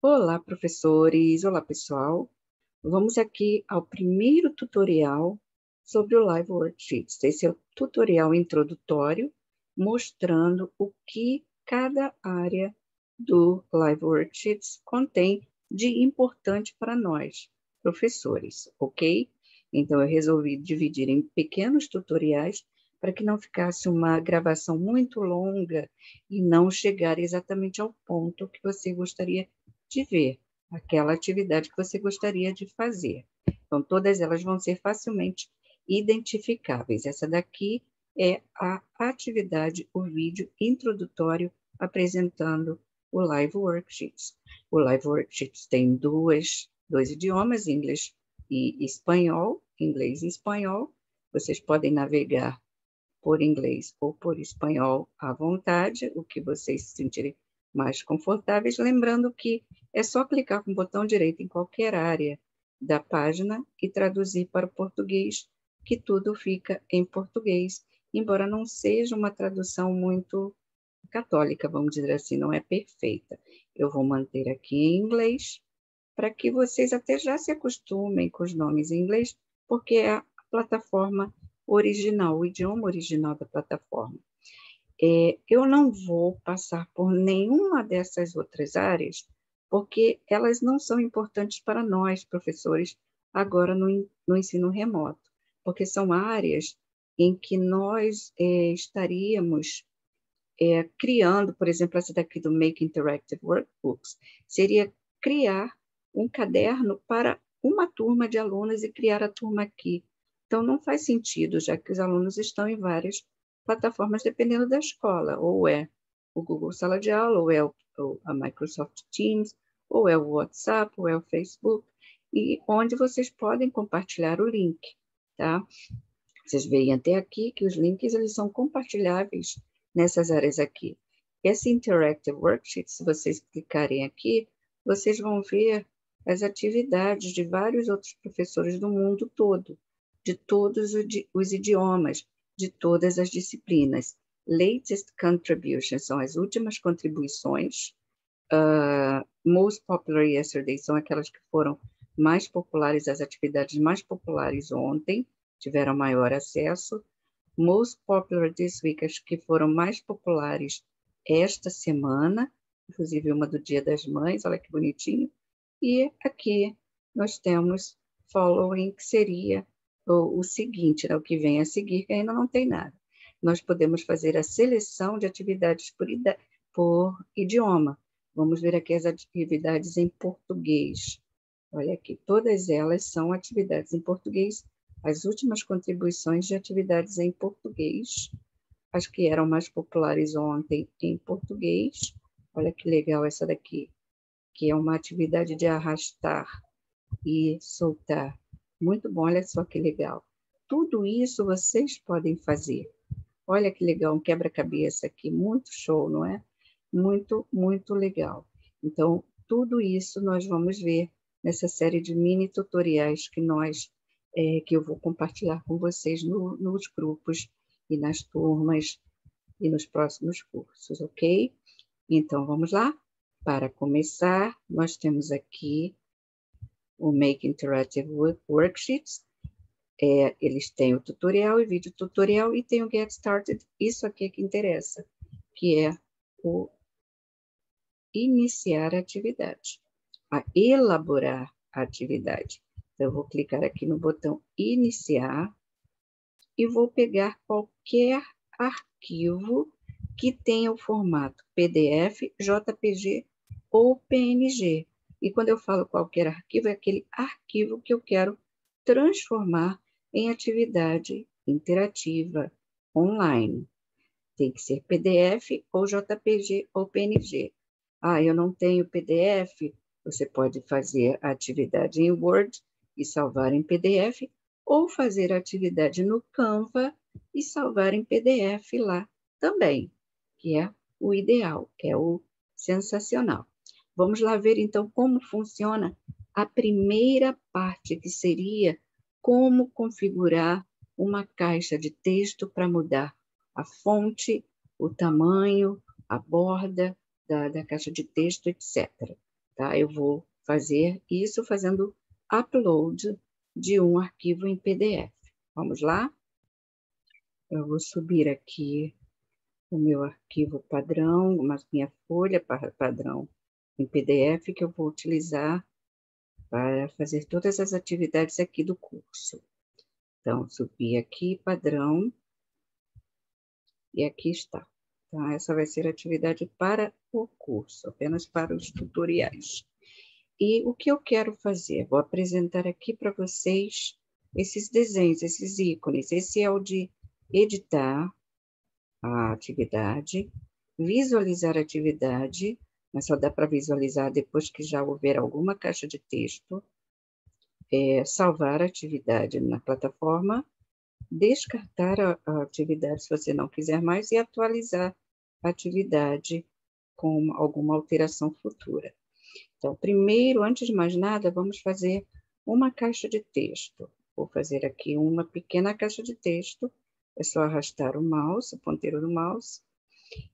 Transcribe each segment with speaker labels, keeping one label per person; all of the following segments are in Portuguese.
Speaker 1: Olá, professores! Olá, pessoal! Vamos aqui ao primeiro tutorial sobre o Live Worksheets. Esse é o tutorial introdutório, mostrando o que cada área do Live Worksheets contém de importante para nós, professores, ok? Então, eu resolvi dividir em pequenos tutoriais para que não ficasse uma gravação muito longa e não chegar exatamente ao ponto que você gostaria de ver aquela atividade que você gostaria de fazer. Então, todas elas vão ser facilmente identificáveis. Essa daqui é a atividade, o vídeo introdutório apresentando o Live Worksheets. O Live Worksheets tem duas, dois idiomas, inglês e espanhol, inglês e espanhol. Vocês podem navegar por inglês ou por espanhol à vontade, o que vocês se sentirem mais confortáveis, lembrando que é só clicar com o botão direito em qualquer área da página e traduzir para o português, que tudo fica em português, embora não seja uma tradução muito católica, vamos dizer assim, não é perfeita. Eu vou manter aqui em inglês, para que vocês até já se acostumem com os nomes em inglês, porque é a plataforma original, o idioma original da plataforma. É, eu não vou passar por nenhuma dessas outras áreas, porque elas não são importantes para nós, professores, agora no, no ensino remoto, porque são áreas em que nós é, estaríamos é, criando, por exemplo, essa daqui do Make Interactive Workbooks, seria criar um caderno para uma turma de alunos e criar a turma aqui. Então, não faz sentido, já que os alunos estão em várias plataformas dependendo da escola, ou é o Google Sala de Aula, ou é o, a Microsoft Teams, ou é o WhatsApp, ou é o Facebook, e onde vocês podem compartilhar o link, tá? Vocês veem até aqui que os links eles são compartilháveis nessas áreas aqui. Esse Interactive Worksheet, se vocês clicarem aqui, vocês vão ver as atividades de vários outros professores do mundo todo, de todos os idiomas, de todas as disciplinas. Latest contributions são as últimas contribuições. Uh, most popular yesterday são aquelas que foram mais populares, as atividades mais populares ontem, tiveram maior acesso. Most popular this week, as que foram mais populares esta semana, inclusive uma do Dia das Mães, olha que bonitinho. E aqui nós temos following, que seria o, o seguinte, né, o que vem a seguir, que ainda não tem nada. Nós podemos fazer a seleção de atividades por, por idioma. Vamos ver aqui as atividades em português. Olha aqui, todas elas são atividades em português, as últimas contribuições de atividades em português, as que eram mais populares ontem em português. Olha que legal essa daqui, que é uma atividade de arrastar e soltar muito bom, olha só que legal. Tudo isso vocês podem fazer. Olha que legal, um quebra-cabeça aqui, muito show, não é? Muito, muito legal. Então, tudo isso nós vamos ver nessa série de mini tutoriais que nós, é, que eu vou compartilhar com vocês no, nos grupos e nas turmas e nos próximos cursos, ok? Então, vamos lá? Para começar, nós temos aqui o Make Interactive Worksheets. É, eles têm o tutorial e vídeo tutorial e tem o Get Started. Isso aqui é que interessa, que é o iniciar a atividade, a elaborar a atividade. Então, eu vou clicar aqui no botão iniciar e vou pegar qualquer arquivo que tenha o formato PDF, JPG ou PNG. E quando eu falo qualquer arquivo, é aquele arquivo que eu quero transformar em atividade interativa online. Tem que ser PDF ou JPG ou PNG. Ah, eu não tenho PDF. Você pode fazer a atividade em Word e salvar em PDF, ou fazer a atividade no Canva e salvar em PDF lá também, que é o ideal, é o sensacional. Vamos lá ver então como funciona a primeira parte, que seria como configurar uma caixa de texto para mudar a fonte, o tamanho, a borda da, da caixa de texto, etc. tá? Eu vou fazer isso fazendo upload de um arquivo em PDF. Vamos lá? Eu vou subir aqui o meu arquivo padrão, uma minha folha padrão em PDF que eu vou utilizar para fazer todas as atividades aqui do curso. Então, subi aqui, padrão, e aqui está. Então, essa vai ser a atividade para o curso, apenas para os tutoriais. E o que eu quero fazer? Vou apresentar aqui para vocês esses desenhos, esses ícones. Esse é o de editar a atividade, visualizar a atividade, mas só dá para visualizar depois que já houver alguma caixa de texto, é, salvar a atividade na plataforma, descartar a, a atividade se você não quiser mais e atualizar a atividade com alguma alteração futura. Então, primeiro, antes de mais nada, vamos fazer uma caixa de texto. Vou fazer aqui uma pequena caixa de texto. É só arrastar o mouse, o ponteiro do mouse.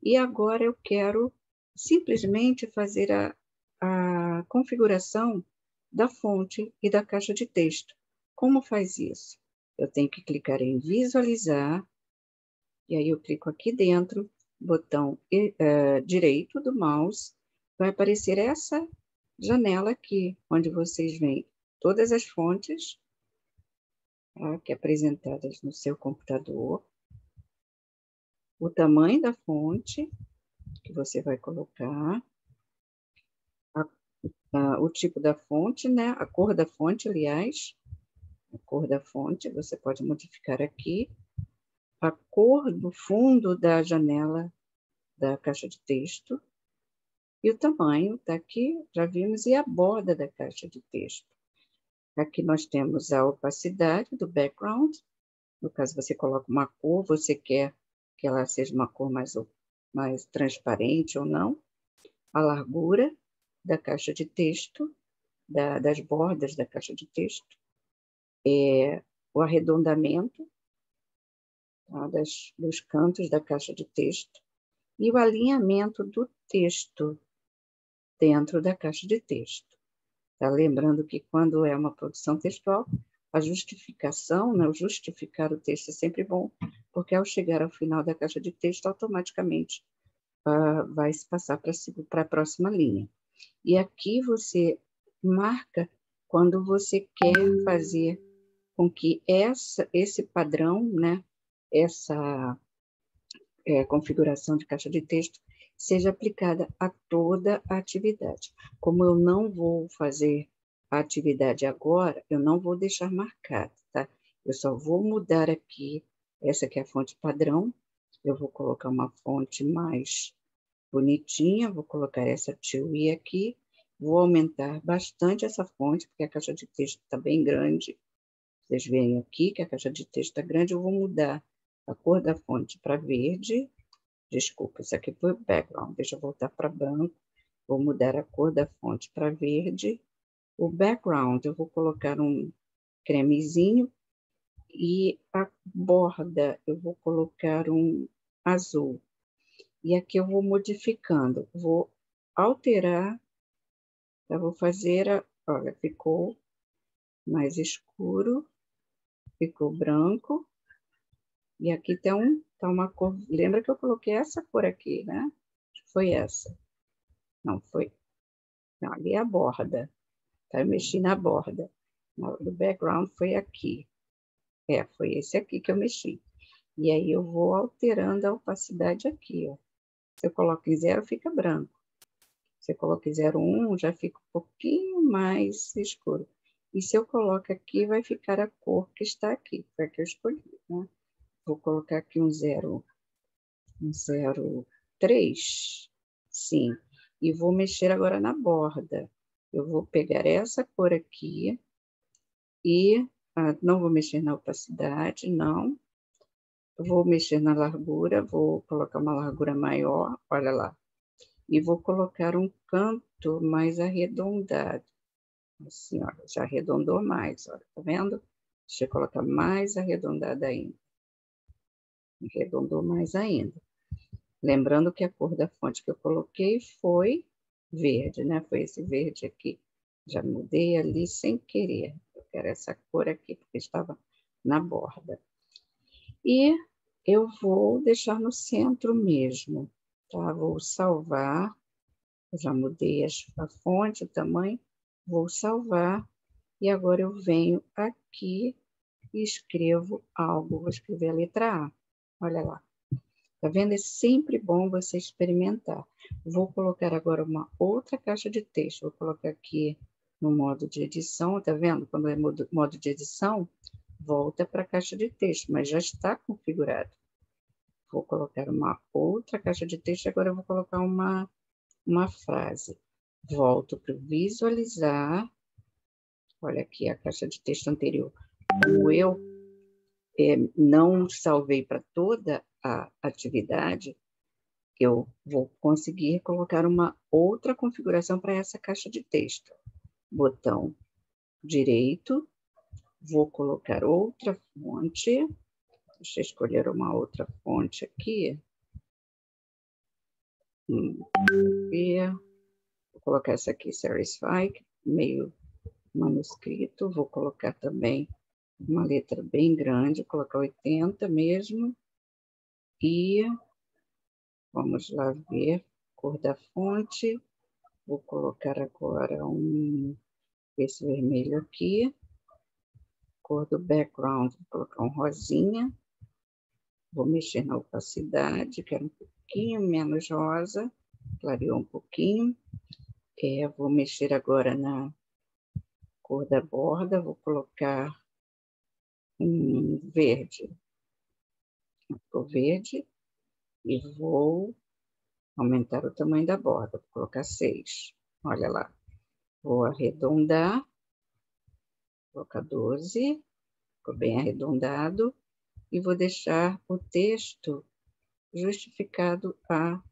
Speaker 1: E agora eu quero simplesmente fazer a, a configuração da fonte e da caixa de texto. Como faz isso? Eu tenho que clicar em visualizar, e aí eu clico aqui dentro, botão uh, direito do mouse, vai aparecer essa janela aqui, onde vocês veem todas as fontes tá, que apresentadas no seu computador, o tamanho da fonte que você vai colocar, a, a, o tipo da fonte, né? A cor da fonte, aliás, a cor da fonte, você pode modificar aqui, a cor do fundo da janela da caixa de texto, e o tamanho está aqui, já vimos, e a borda da caixa de texto. Aqui nós temos a opacidade do background, no caso você coloca uma cor, você quer que ela seja uma cor mais mais transparente ou não, a largura da caixa de texto, da, das bordas da caixa de texto, é, o arredondamento tá, das, dos cantos da caixa de texto e o alinhamento do texto dentro da caixa de texto. Tá? Lembrando que quando é uma produção textual, a justificação, né, o justificar o texto é sempre bom, porque ao chegar ao final da caixa de texto, automaticamente uh, vai se passar para a próxima linha. E aqui você marca quando você quer fazer com que essa, esse padrão, né, essa é, configuração de caixa de texto, seja aplicada a toda a atividade. Como eu não vou fazer a atividade agora, eu não vou deixar marcado, tá? Eu só vou mudar aqui, essa aqui é a fonte padrão, eu vou colocar uma fonte mais bonitinha, vou colocar essa TUI aqui, vou aumentar bastante essa fonte, porque a caixa de texto está bem grande. Vocês veem aqui que a caixa de texto está grande, eu vou mudar a cor da fonte para verde. Desculpa, isso aqui foi o background, deixa eu voltar para branco. Vou mudar a cor da fonte para verde o background, eu vou colocar um cremezinho e a borda eu vou colocar um azul. E aqui eu vou modificando, vou alterar, eu vou fazer, a, olha, ficou mais escuro, ficou branco, e aqui tem um, tá uma cor, lembra que eu coloquei essa cor aqui, né? Foi essa. Não, foi, não, ali é a borda. Tá? Eu mexi na borda. O background foi aqui. É, foi esse aqui que eu mexi. E aí eu vou alterando a opacidade aqui, ó. Se eu coloco em zero, fica branco. Se eu coloco em 0,1, já fica um pouquinho mais escuro. E se eu coloco aqui, vai ficar a cor que está aqui, foi a que eu escolhi, né? Vou colocar aqui um 0, um 0,3, sim. E vou mexer agora na borda. Eu vou pegar essa cor aqui e ah, não vou mexer na opacidade, não. vou mexer na largura, vou colocar uma largura maior, olha lá. E vou colocar um canto mais arredondado. Assim, olha, já arredondou mais, olha, tá vendo? Deixa eu colocar mais arredondada ainda. Arredondou mais ainda. Lembrando que a cor da fonte que eu coloquei foi verde, né? Foi esse verde aqui. Já mudei ali sem querer. Eu quero essa cor aqui, porque estava na borda. E eu vou deixar no centro mesmo, tá? Vou salvar. Já mudei a fonte, o tamanho. Vou salvar. E agora eu venho aqui e escrevo algo. Vou escrever a letra A. Olha lá. Tá vendo? É sempre bom você experimentar. Vou colocar agora uma outra caixa de texto. Vou colocar aqui no modo de edição, tá vendo? Quando é modo, modo de edição, volta para a caixa de texto, mas já está configurado. Vou colocar uma outra caixa de texto, agora vou colocar uma, uma frase. Volto para visualizar. Olha aqui a caixa de texto anterior. O eu é, não salvei para toda a atividade, eu vou conseguir colocar uma outra configuração para essa caixa de texto. Botão direito, vou colocar outra fonte, deixa eu escolher uma outra fonte aqui. Hum, vou colocar essa aqui, Satisfy, meio manuscrito, vou colocar também uma letra bem grande, colocar 80 mesmo. Vamos lá ver cor da fonte. Vou colocar agora um esse vermelho aqui. Cor do background, vou colocar um rosinha. Vou mexer na opacidade, quero um pouquinho menos rosa, clareou um pouquinho. É, vou mexer agora na cor da borda, vou colocar um verde. Cor verde e vou aumentar o tamanho da borda, vou colocar seis. Olha lá. Vou arredondar, vou colocar 12, ficou bem arredondado, e vou deixar o texto justificado à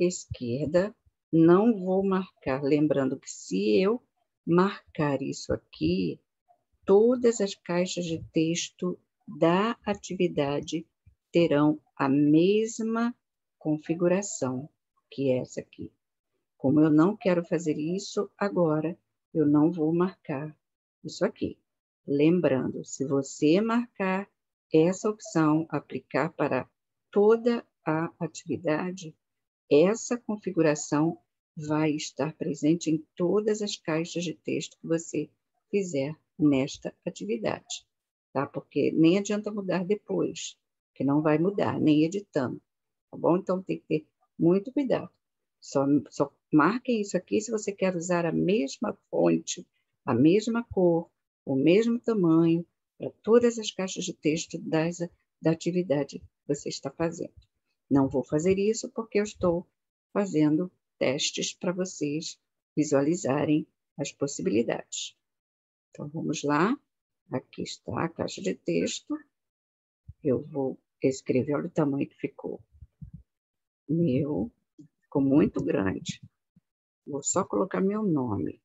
Speaker 1: esquerda. Não vou marcar, lembrando que se eu marcar isso aqui, todas as caixas de texto da atividade terão a mesma configuração que essa aqui. Como eu não quero fazer isso agora, eu não vou marcar isso aqui. Lembrando, se você marcar essa opção, aplicar para toda a atividade, essa configuração vai estar presente em todas as caixas de texto que você fizer nesta atividade, tá? Porque nem adianta mudar depois, que não vai mudar, nem editando, tá bom? Então tem que ter muito cuidado. Só, só marque isso aqui se você quer usar a mesma fonte, a mesma cor, o mesmo tamanho para todas as caixas de texto das, da atividade que você está fazendo. Não vou fazer isso porque eu estou fazendo testes para vocês visualizarem as possibilidades. Então, vamos lá. Aqui está a caixa de texto. Eu vou escrever, olha o tamanho que ficou. Meu ficou muito grande. Vou só colocar meu nome.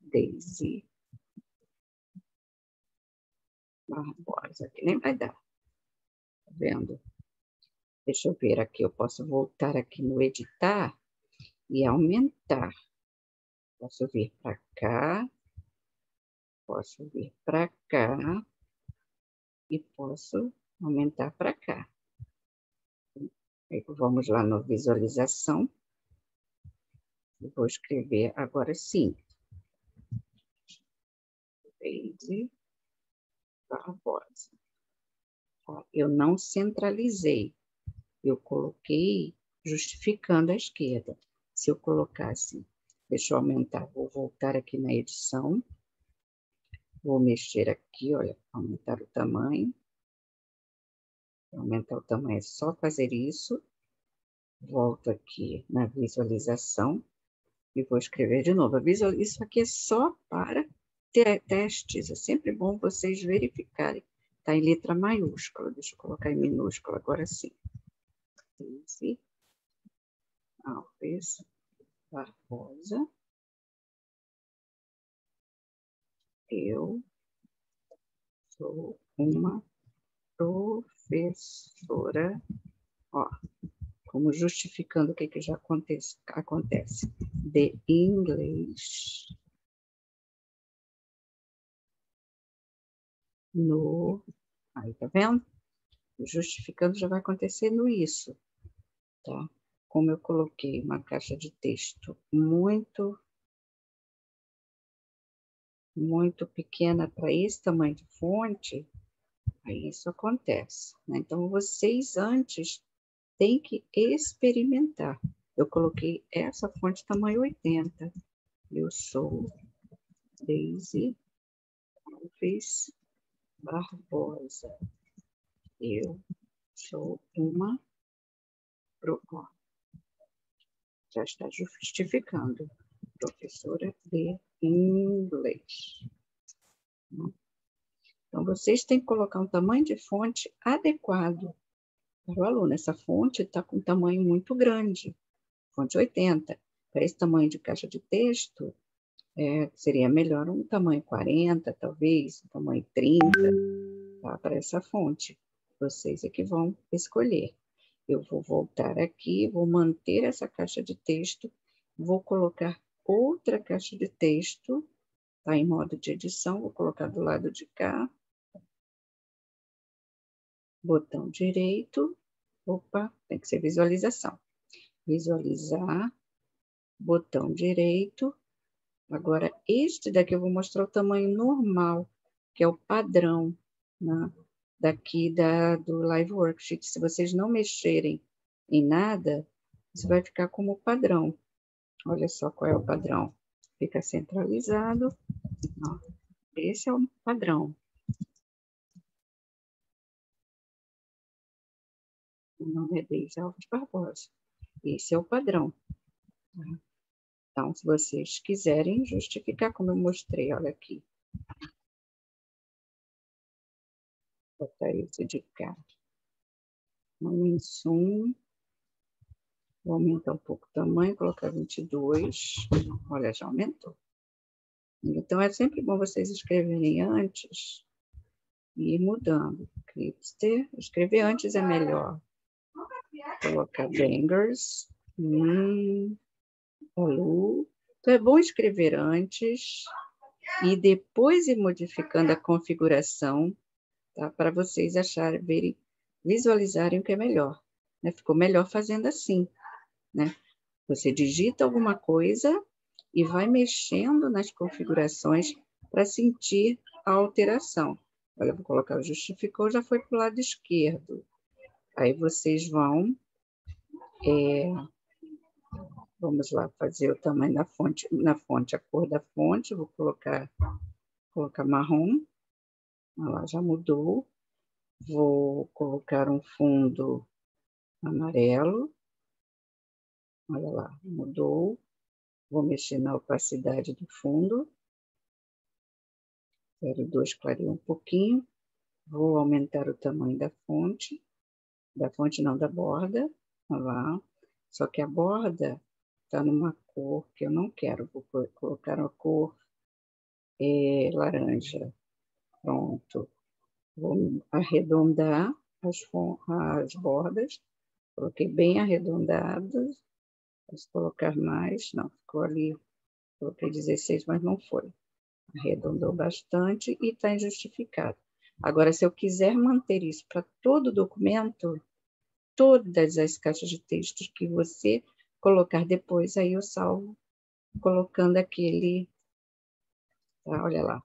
Speaker 1: Daisy Barbosa. Aqui nem vai dar. Tá vendo? Deixa eu ver aqui. Eu posso voltar aqui no editar e aumentar. Posso vir para cá. Posso vir para cá. E posso aumentar para cá. Vamos lá na visualização. Vou escrever agora sim. Daisy Barbosa. Eu não centralizei. Eu coloquei justificando a esquerda. Se eu colocasse, deixa eu aumentar, vou voltar aqui na edição. Vou mexer aqui, olha, aumentar o tamanho. Aumentar o tamanho é só fazer isso. Volto aqui na visualização e vou escrever de novo. Isso aqui é só para testes. É sempre bom vocês verificarem. Está em letra maiúscula. Deixa eu colocar em minúscula agora sim. Alves Barbosa. Eu sou uma professora, ó, com como justificando o que, que já acontece, acontece. The English no. Aí, tá vendo? Justificando já vai acontecer no isso, tá? Como eu coloquei uma caixa de texto muito muito pequena para esse tamanho de fonte, isso acontece. Né? Então, vocês antes têm que experimentar. Eu coloquei essa fonte tamanho 80. Eu sou Daisy Alves Barbosa. Eu sou uma já está justificando professora de inglês. Então, vocês têm que colocar um tamanho de fonte adequado para o aluno. Essa fonte está com um tamanho muito grande, fonte 80. Para esse tamanho de caixa de texto, é, seria melhor um tamanho 40, talvez, um tamanho 30, tá? para essa fonte. Vocês é que vão escolher. Eu vou voltar aqui, vou manter essa caixa de texto, vou colocar outra caixa de texto, está em modo de edição, vou colocar do lado de cá. Botão direito, opa, tem que ser visualização. Visualizar, botão direito, Agora, este daqui eu vou mostrar o tamanho normal, que é o padrão né, daqui da, do Live Worksheet. Se vocês não mexerem em nada, isso vai ficar como padrão. Olha só qual é o padrão. Fica centralizado. Ó, esse é o padrão. O nome é Deise Alves Barbosa. Esse é o padrão. Tá? Então, se vocês quiserem justificar, como eu mostrei, olha aqui. Vou botar isso de cá. Momento zoom. Vou aumentar um pouco o tamanho, colocar 22. Olha, já aumentou. Então, é sempre bom vocês escreverem antes e ir mudando. Clipster, escrever antes é melhor. Colocar bangers. Hum. Então, é bom escrever antes e depois ir modificando a configuração, tá? Para vocês acharem, verem, visualizarem o que é melhor. Né? Ficou melhor fazendo assim, né? Você digita alguma coisa e vai mexendo nas configurações para sentir a alteração. Olha, vou colocar o justificou, já foi para o lado esquerdo. Aí vocês vão é, Vamos lá fazer o tamanho da fonte, na fonte, a cor da fonte, vou colocar, colocar marrom, Olha lá, já mudou. Vou colocar um fundo amarelo, olha lá, mudou. Vou mexer na opacidade do fundo, 02 clareou um pouquinho. Vou aumentar o tamanho da fonte, da fonte não, da borda, lá. Só que a borda está numa cor que eu não quero. Vou colocar uma cor é, laranja. Pronto. Vou arredondar as, as bordas. Coloquei bem arredondadas. Posso colocar mais. Não, ficou ali. Coloquei 16, mas não foi. Arredondou bastante e está injustificado. Agora, se eu quiser manter isso para todo o documento, todas as caixas de textos que você colocar depois, aí eu salvo colocando aquele, tá? olha lá.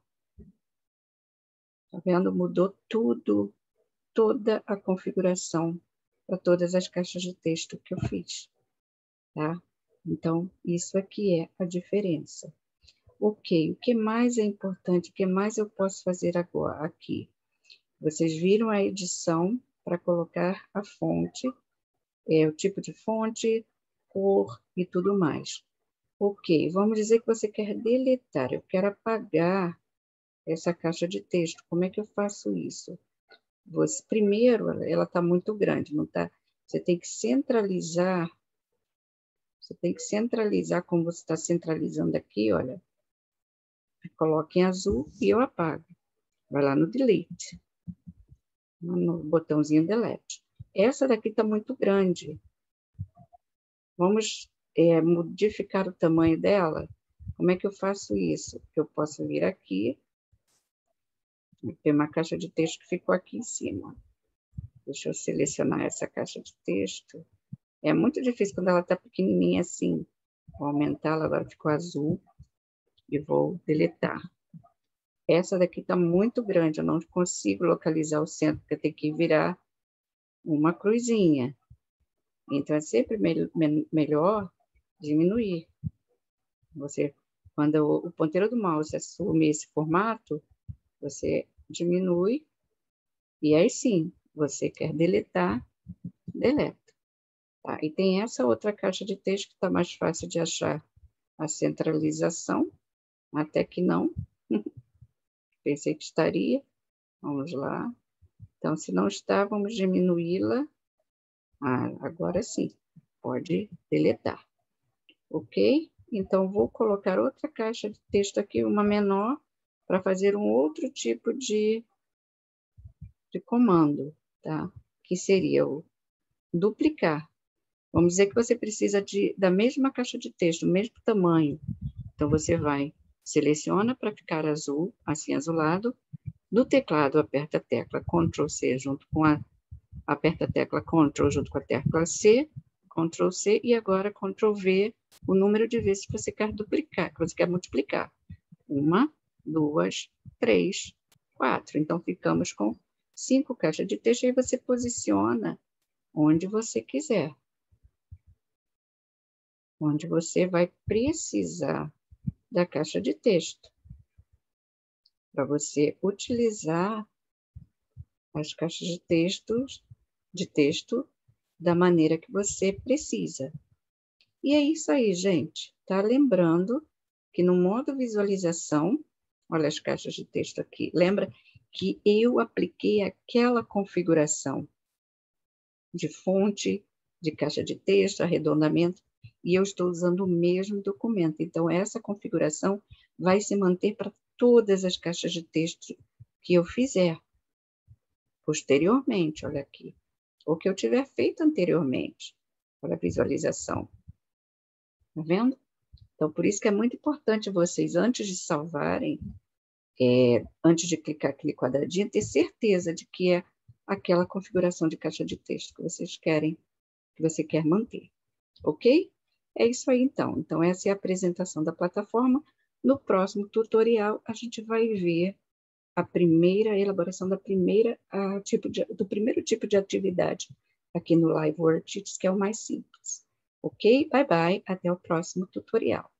Speaker 1: Tá vendo? Mudou tudo, toda a configuração para todas as caixas de texto que eu fiz, tá? Então, isso aqui é a diferença. Ok, o que mais é importante, o que mais eu posso fazer agora aqui? Vocês viram a edição para colocar a fonte, é, o tipo de fonte, cor e tudo mais. Ok, vamos dizer que você quer deletar, eu quero apagar essa caixa de texto. Como é que eu faço isso? Você, primeiro, ela está muito grande, não está? Você tem que centralizar. Você tem que centralizar como você está centralizando aqui, olha. Coloque em azul e eu apago. Vai lá no delete. No botãozinho delete. Essa daqui está muito grande. Vamos é, modificar o tamanho dela? Como é que eu faço isso? Eu posso vir aqui, tem uma caixa de texto que ficou aqui em cima. Deixa eu selecionar essa caixa de texto. É muito difícil quando ela está pequenininha assim. Vou aumentá-la, agora ficou azul. E vou deletar. Essa daqui está muito grande, eu não consigo localizar o centro, porque tenho que virar uma cruzinha. Então, é sempre me me melhor diminuir. Você, quando o, o ponteiro do mouse assume esse formato, você diminui, e aí sim, você quer deletar, deleta. Tá? E tem essa outra caixa de texto que está mais fácil de achar a centralização, até que não. Pensei que estaria. Vamos lá. Então, se não está, vamos diminuí-la. Ah, agora sim, pode deletar. Ok? Então, vou colocar outra caixa de texto aqui, uma menor, para fazer um outro tipo de, de comando, tá? Que seria o duplicar. Vamos dizer que você precisa de, da mesma caixa de texto, mesmo tamanho. Então, você vai seleciona para ficar azul, assim azulado. No teclado, aperta a tecla Ctrl C junto com a aperta a tecla Ctrl junto com a tecla C, Ctrl C e agora Ctrl V, o número de vezes que você quer duplicar, que você quer multiplicar. Uma, duas, três, quatro. Então, ficamos com cinco caixas de texto e você posiciona onde você quiser. Onde você vai precisar da caixa de texto, para você utilizar as caixas de textos de texto da maneira que você precisa. E é isso aí, gente. Tá lembrando que no modo visualização, olha as caixas de texto aqui. Lembra que eu apliquei aquela configuração de fonte, de caixa de texto, arredondamento e eu estou usando o mesmo documento. Então, essa configuração vai se manter para todas as caixas de texto que eu fizer posteriormente, olha aqui, ou que eu tiver feito anteriormente, para a visualização. Tá vendo? Então, por isso que é muito importante vocês, antes de salvarem, é, antes de clicar aquele quadradinho, ter certeza de que é aquela configuração de caixa de texto que vocês querem, que você quer manter. Ok? É isso aí, então. Então, essa é a apresentação da plataforma. No próximo tutorial, a gente vai ver a primeira a elaboração da primeira a tipo de, do primeiro tipo de atividade aqui no Live Worksheets, que é o mais simples. Ok? Bye bye, até o próximo tutorial.